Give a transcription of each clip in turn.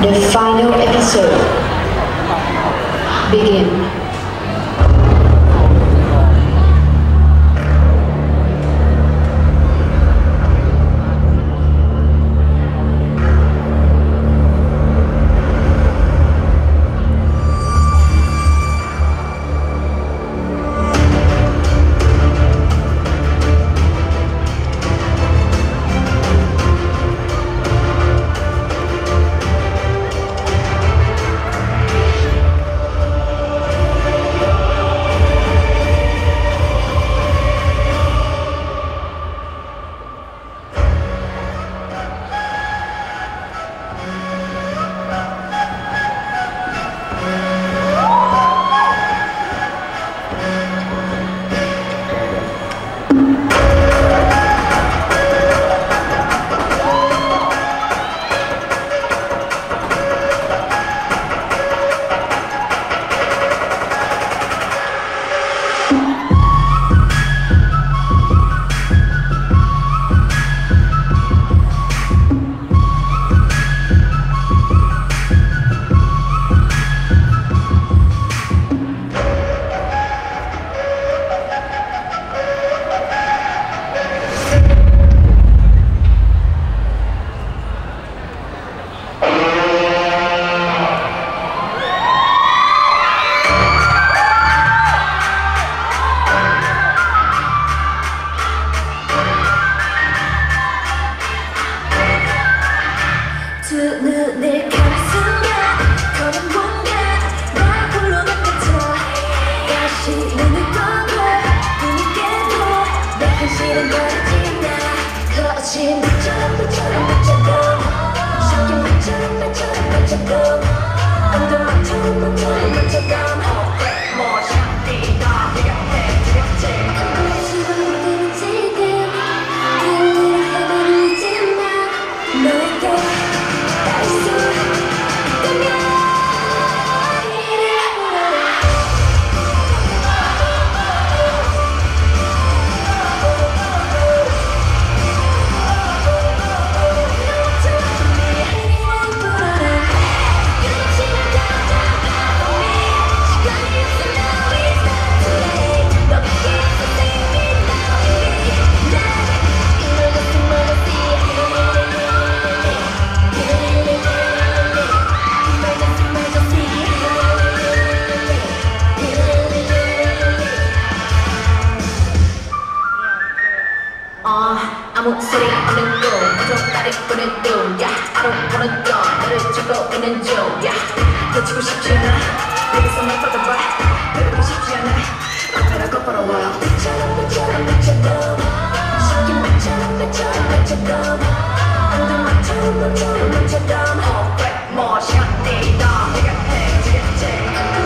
The final episode. Begin. Under my tongue, my tongue, my tongue, my tongue Oh, break more, shanty, dog, take a head, take a take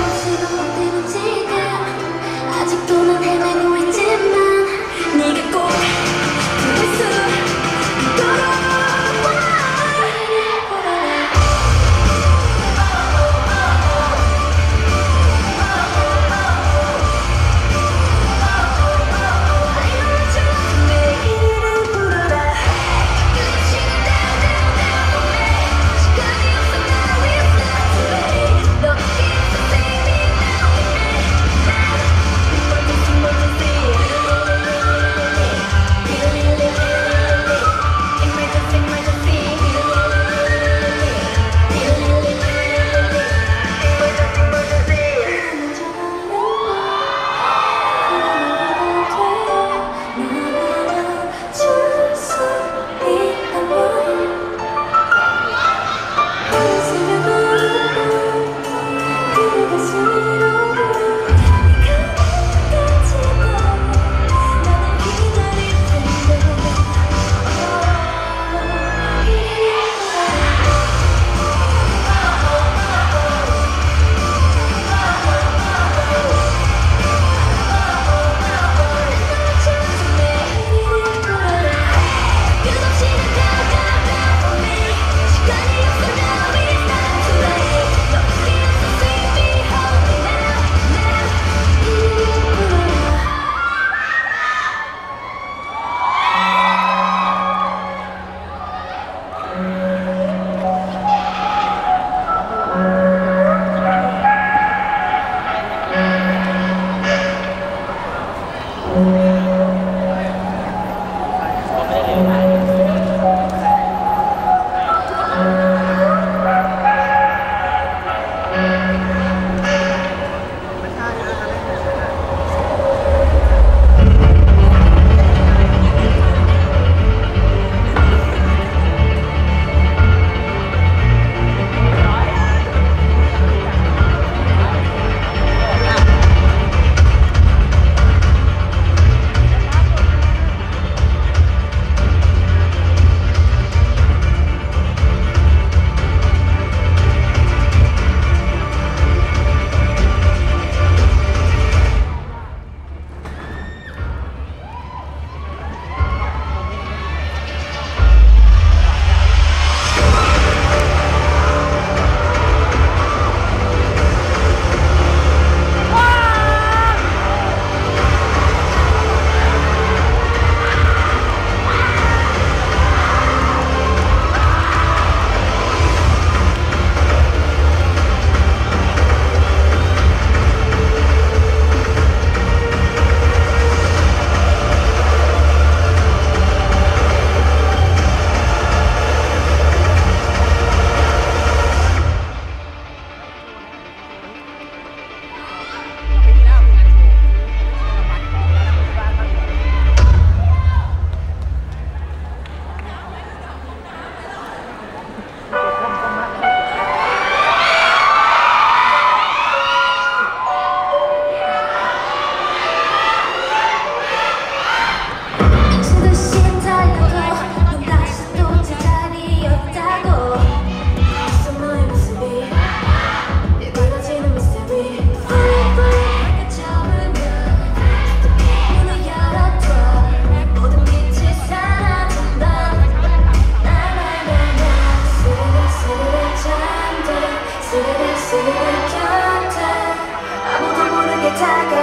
tiger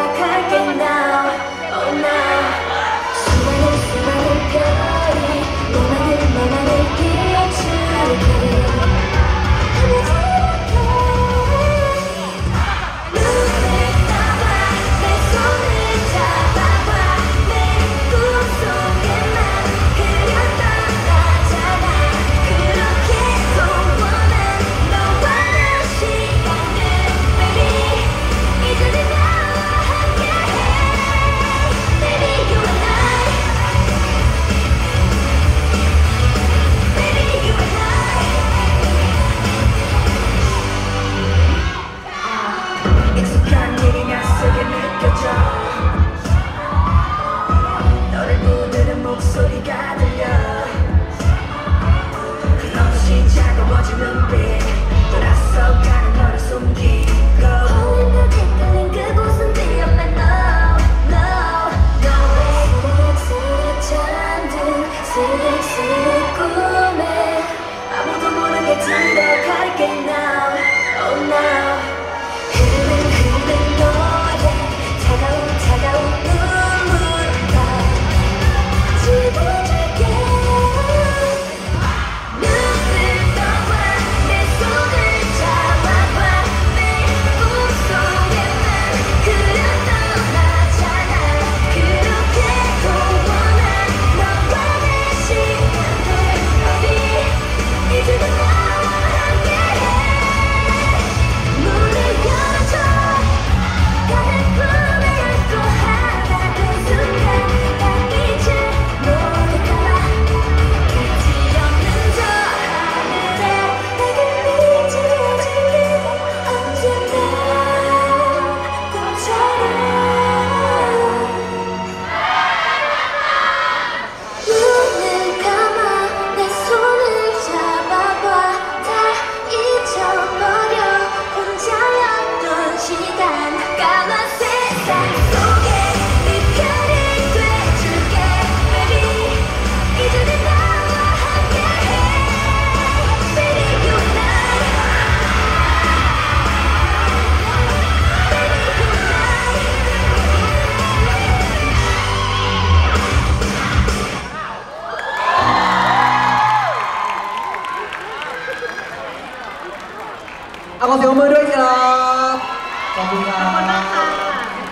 man